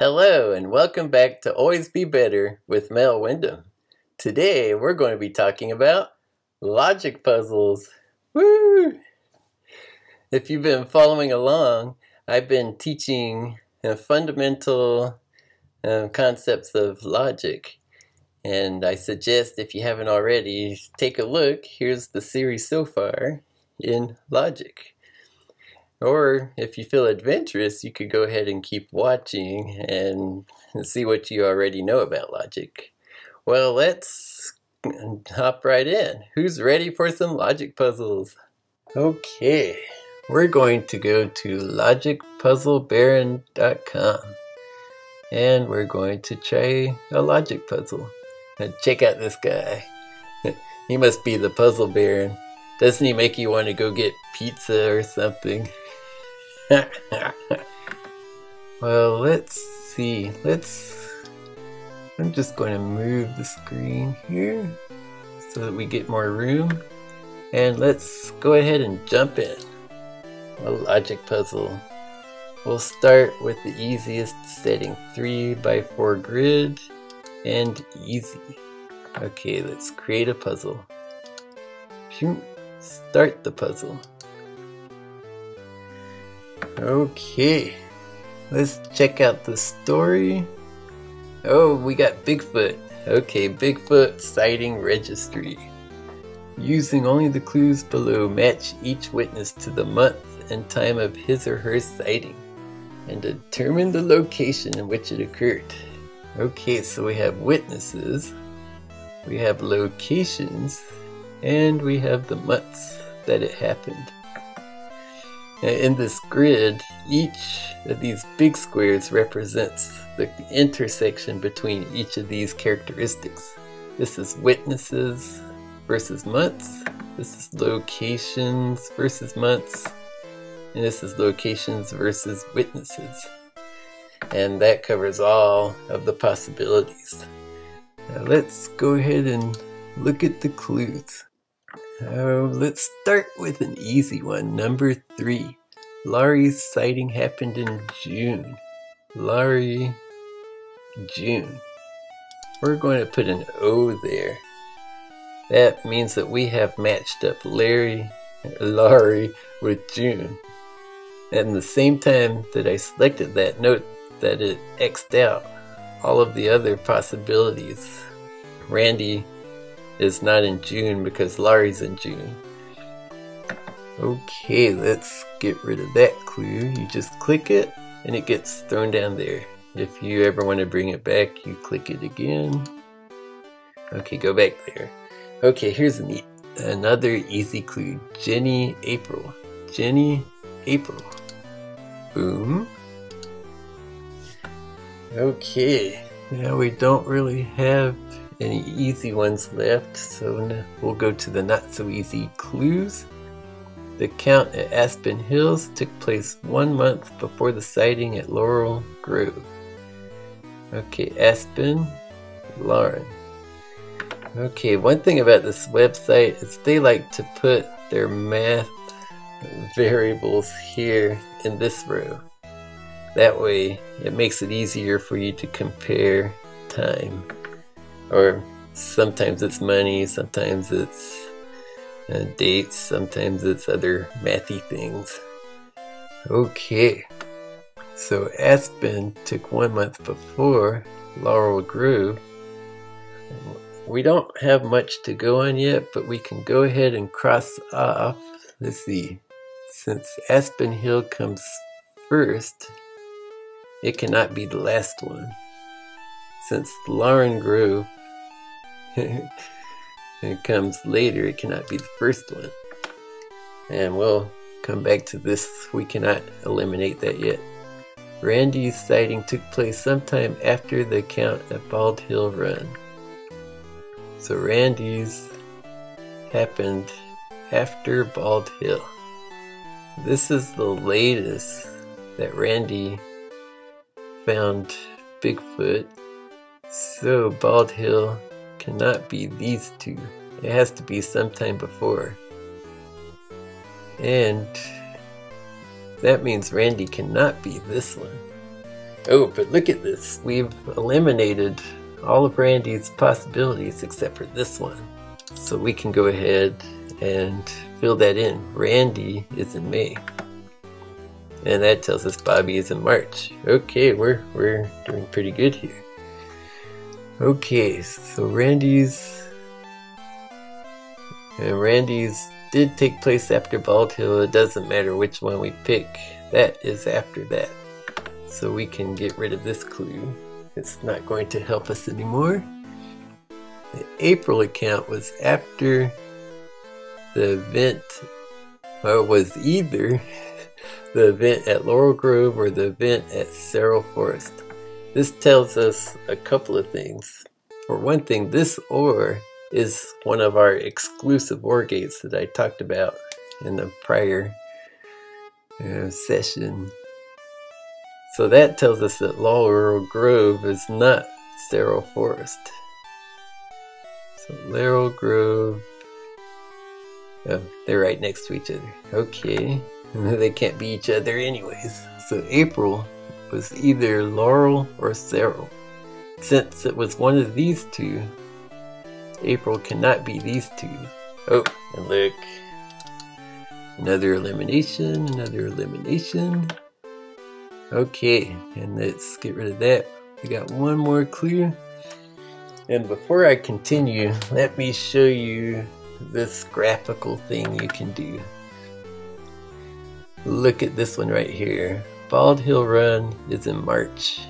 Hello and welcome back to Always Be Better with Mel Wyndham. Today we're going to be talking about logic puzzles. Woo! If you've been following along, I've been teaching uh, fundamental uh, concepts of logic. And I suggest if you haven't already, take a look. Here's the series so far in logic. Or if you feel adventurous, you could go ahead and keep watching and see what you already know about logic. Well, let's hop right in. Who's ready for some logic puzzles? Okay, we're going to go to logicpuzzlebaron.com and we're going to try a logic puzzle. Now check out this guy. he must be the puzzle baron. Doesn't he make you want to go get pizza or something? well, let's see. Let's. I'm just going to move the screen here so that we get more room. And let's go ahead and jump in. A logic puzzle. We'll start with the easiest setting 3 by 4 grid and easy. Okay, let's create a puzzle. Start the puzzle. Okay, let's check out the story. Oh, we got Bigfoot. Okay, Bigfoot sighting registry. Using only the clues below, match each witness to the month and time of his or her sighting and determine the location in which it occurred. Okay, so we have witnesses, we have locations, and we have the months that it happened. In this grid, each of these big squares represents the intersection between each of these characteristics. This is witnesses versus months. This is locations versus months. And this is locations versus witnesses. And that covers all of the possibilities. Now let's go ahead and look at the clues. Uh, let's start with an easy one, number three. Laurie's sighting happened in June. Laurie, June. We're going to put an O there. That means that we have matched up Larry, Laurie with June. And the same time that I selected that, note that it X'd out all of the other possibilities. Randy is not in June because Laurie's in June. Okay, let's get rid of that clue. You just click it and it gets thrown down there. If you ever want to bring it back, you click it again. Okay, go back there. Okay, here's an e another easy clue. Jenny April. Jenny April. Boom. Okay, now we don't really have any easy ones left, so we'll go to the not so easy clues. The count at Aspen Hills took place one month before the sighting at Laurel Grove. Okay, Aspen, Laurel. Okay, one thing about this website is they like to put their math variables here in this row. That way, it makes it easier for you to compare time or sometimes it's money, sometimes it's uh, dates, sometimes it's other mathy things. Okay, so Aspen took one month before Laurel Grove. We don't have much to go on yet, but we can go ahead and cross off. Let's see, since Aspen Hill comes first, it cannot be the last one. Since Laurel Grove it comes later, it cannot be the first one. And we'll come back to this. We cannot eliminate that yet. Randy's sighting took place sometime after the count at Bald Hill Run. So Randy's happened after Bald Hill. This is the latest that Randy found Bigfoot. So Bald Hill cannot be these two. It has to be sometime before. And that means Randy cannot be this one. Oh, but look at this. We've eliminated all of Randy's possibilities except for this one. So we can go ahead and fill that in. Randy is in May. And that tells us Bobby is in March. Okay, we're, we're doing pretty good here. Okay, so Randy's... And Randy's did take place after Bald Hill. It doesn't matter which one we pick. That is after that. So we can get rid of this clue. It's not going to help us anymore. The April account was after the event, or was either the event at Laurel Grove or the event at Cerro Forest. This tells us a couple of things. For one thing, this OR is one of our exclusive OR gates that I talked about in the prior uh, session. So that tells us that Laurel Grove is not sterile Forest. So Laurel Grove, oh, they're right next to each other. Okay, they can't be each other anyways. So April was either Laurel or Cerro. Since it was one of these two, April cannot be these two. Oh, and look. Another elimination, another elimination. Okay, and let's get rid of that. We got one more clue. And before I continue, let me show you this graphical thing you can do. Look at this one right here. Bald Hill Run is in March.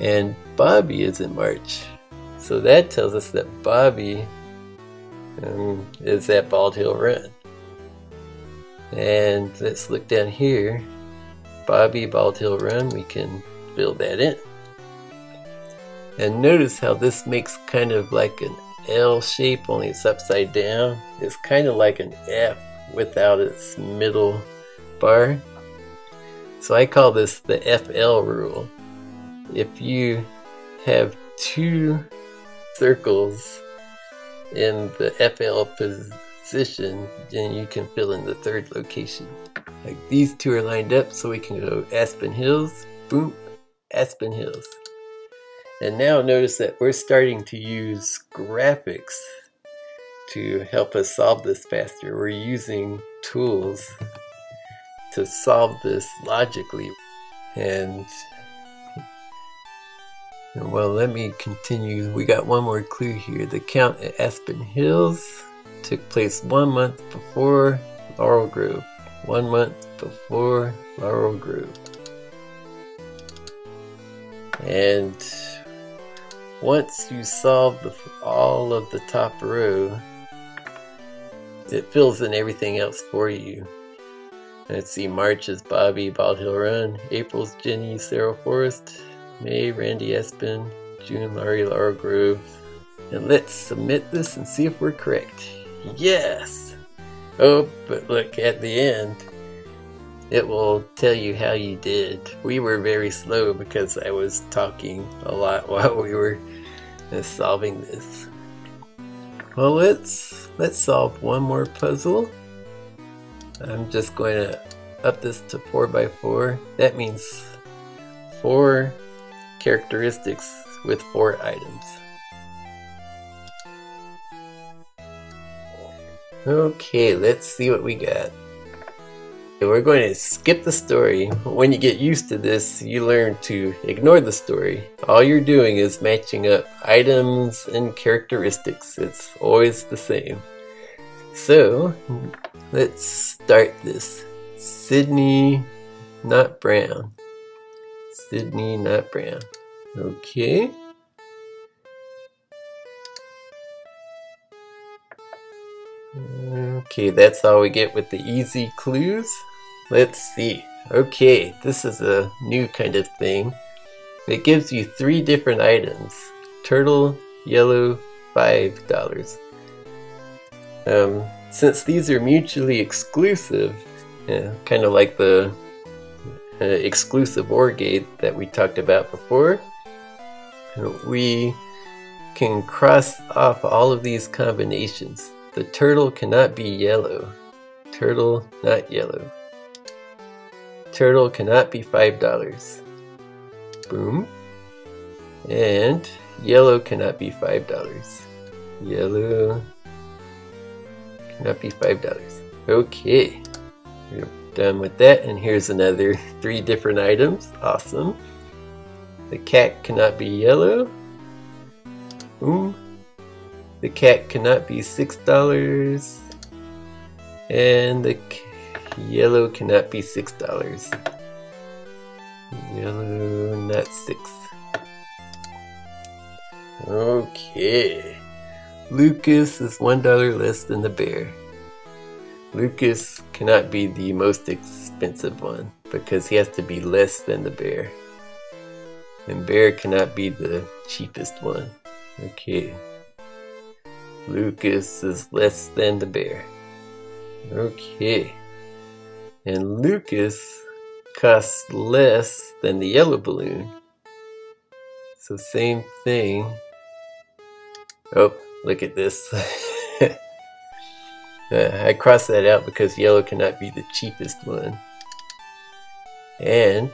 And Bobby is in March. So that tells us that Bobby um, is at Bald Hill Run. And let's look down here. Bobby Bald Hill Run, we can fill that in. And notice how this makes kind of like an L shape, only it's upside down. It's kind of like an F without its middle bar. So I call this the FL rule. If you have two circles in the FL position, then you can fill in the third location. Like these two are lined up so we can go Aspen Hills, boom, Aspen Hills. And now notice that we're starting to use graphics to help us solve this faster. We're using tools to solve this logically. And well, let me continue. We got one more clue here. The count at Aspen Hills took place one month before Laurel Grove. One month before Laurel Grove. And once you solve the, all of the top row, it fills in everything else for you. Let's see, March is Bobby, Bald Hill Run. April's Jenny, Sarah Forest. May, Randy Aspen, June, Laurie, Laurel Grove. And let's submit this and see if we're correct. Yes! Oh, but look, at the end, it will tell you how you did. We were very slow because I was talking a lot while we were solving this. Well, let's let's solve one more puzzle. I'm just going to up this to 4 by 4 That means four characteristics with four items. Okay, let's see what we got. We're going to skip the story. When you get used to this, you learn to ignore the story. All you're doing is matching up items and characteristics. It's always the same. So, let's start this. Sydney, not Brown. Sydney, not Brown. Okay. Okay, that's all we get with the easy clues. Let's see. Okay, this is a new kind of thing. It gives you three different items. Turtle, yellow, five dollars. Um, since these are mutually exclusive, yeah, kind of like the uh, exclusive OR gate that we talked about before, we can cross off all of these combinations. The turtle cannot be yellow. Turtle, not yellow. Turtle cannot be $5. Boom. And yellow cannot be $5. Yellow cannot be $5. Okay. Done with that. And here's another three different items. Awesome. The cat cannot be yellow. Boom. The cat cannot be $6. And the yellow cannot be $6. Yellow, not 6. Okay. Lucas is $1 less than the bear. Lucas cannot be the most expensive one because he has to be less than the bear. And bear cannot be the cheapest one. Okay. Lucas is less than the bear. Okay. And Lucas costs less than the yellow balloon. So same thing. Oh, look at this. uh, I crossed that out because yellow cannot be the cheapest one. And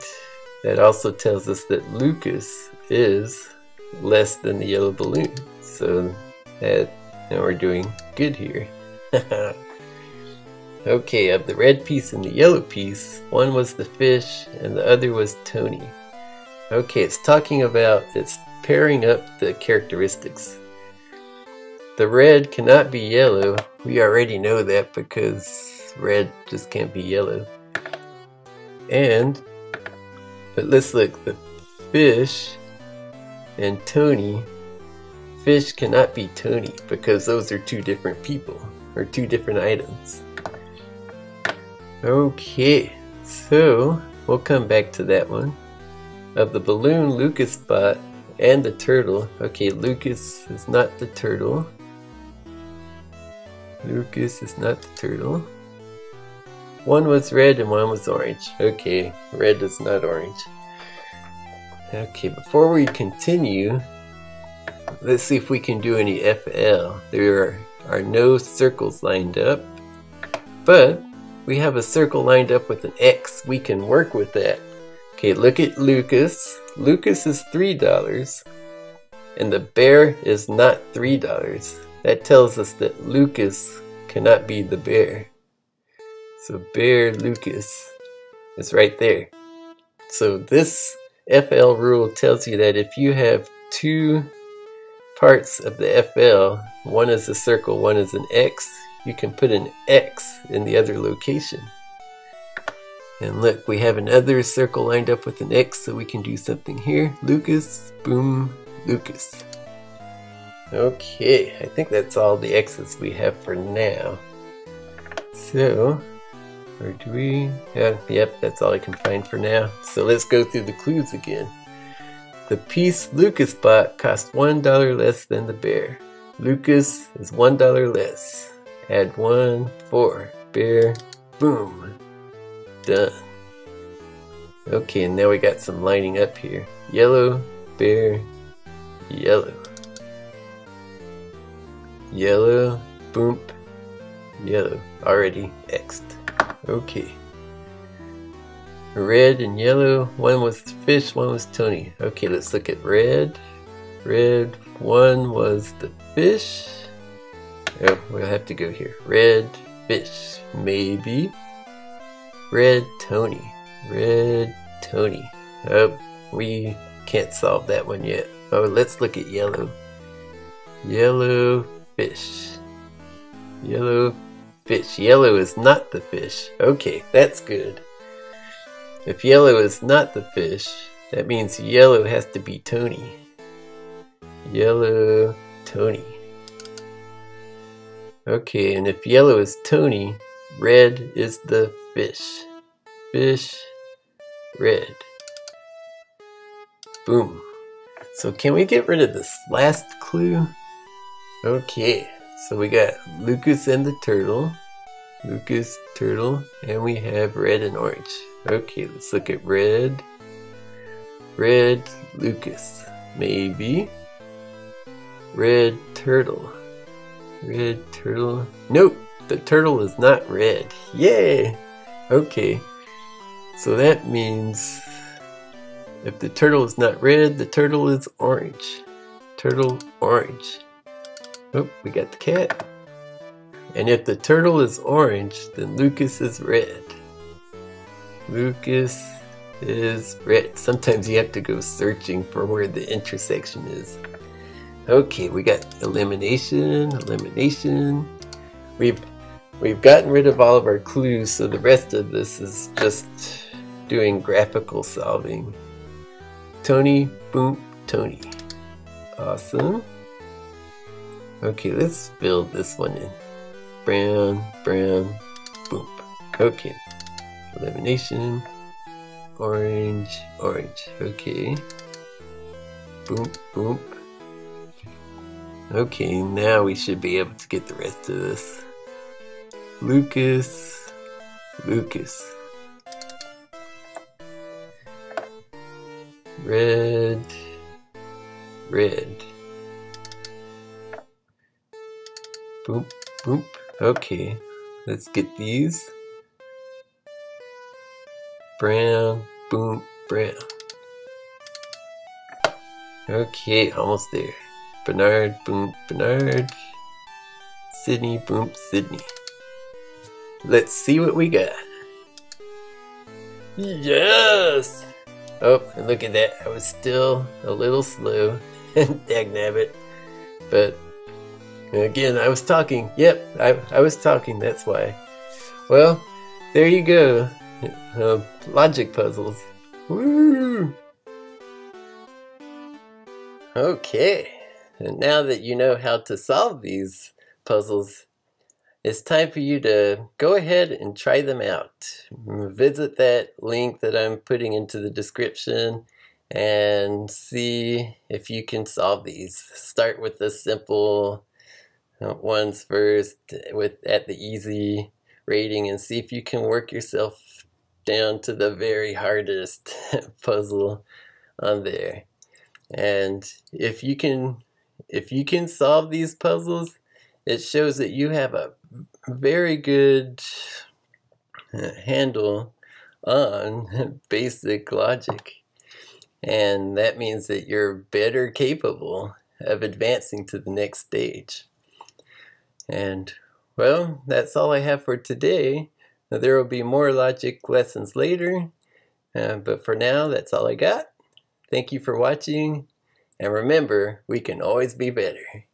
that also tells us that Lucas is less than the yellow balloon. So that now we're doing good here. okay, of the red piece and the yellow piece, one was the fish and the other was Tony. Okay, it's talking about, it's pairing up the characteristics. The red cannot be yellow. We already know that because red just can't be yellow. And, but let's look, the fish and Tony Fish cannot be Tony because those are two different people or two different items. Okay, so we'll come back to that one. Of the balloon, Lucas bought and the turtle. Okay, Lucas is not the turtle. Lucas is not the turtle. One was red and one was orange. Okay, red is not orange. Okay, before we continue, Let's see if we can do any FL. There are no circles lined up, but we have a circle lined up with an X. We can work with that. Okay, look at Lucas. Lucas is $3, and the bear is not $3. That tells us that Lucas cannot be the bear. So bear Lucas is right there. So this FL rule tells you that if you have two parts of the FL, one is a circle, one is an X, you can put an X in the other location. And look, we have another circle lined up with an X, so we can do something here. Lucas, boom, Lucas. Okay, I think that's all the X's we have for now. So, or do we? Yeah, yep, that's all I can find for now. So let's go through the clues again. The piece Lucas bought cost $1 less than the bear. Lucas is $1 less. Add 1, 4. Bear, boom. Done. Okay, and now we got some lining up here. Yellow, bear, yellow. Yellow, boom, yellow. Already X'd. Okay. Red and yellow. One was fish, one was Tony. Okay, let's look at red. Red, one was the fish. Oh, we'll have to go here. Red fish, maybe. Red Tony. Red Tony. Oh, we can't solve that one yet. Oh, let's look at yellow. Yellow fish. Yellow fish. Yellow is not the fish. Okay, that's good. If yellow is not the fish, that means yellow has to be Tony. Yellow Tony. Okay, and if yellow is Tony, red is the fish. Fish, red. Boom. So can we get rid of this last clue? Okay, so we got Lucas and the turtle. Lucas, turtle, and we have red and orange. Okay, let's look at red. Red Lucas. Maybe. Red turtle. Red turtle. Nope, the turtle is not red. Yay! Okay, so that means If the turtle is not red, the turtle is orange. Turtle orange. Oh, we got the cat. And if the turtle is orange, then Lucas is red. Lucas is red. Sometimes you have to go searching for where the intersection is. Okay, we got elimination, elimination. We've we've gotten rid of all of our clues, so the rest of this is just doing graphical solving. Tony, boom, Tony. Awesome. Okay, let's build this one in. Brown, brown, boom. Okay. Elimination. Orange, orange. Okay. Boom, boom. Okay, now we should be able to get the rest of this. Lucas, Lucas. Red, red. Boop, boop. Okay, let's get these. Brown, boom, brown. Okay, almost there. Bernard, boom, Bernard. Sydney, boom, Sydney. Let's see what we got. Yes! Oh, look at that. I was still a little slow. Dag nabbit. But again, I was talking. Yep, I, I was talking. That's why. Well, there you go. Uh, logic puzzles. Woo! Okay, and now that you know how to solve these puzzles, it's time for you to go ahead and try them out. Visit that link that I'm putting into the description and see if you can solve these. Start with the simple ones first with at the easy rating and see if you can work yourself down to the very hardest puzzle on there. And if you can if you can solve these puzzles, it shows that you have a very good uh, handle on basic logic. And that means that you're better capable of advancing to the next stage. And well, that's all I have for today. There will be more logic lessons later, uh, but for now, that's all I got. Thank you for watching, and remember, we can always be better.